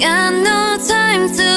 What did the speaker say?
got no time to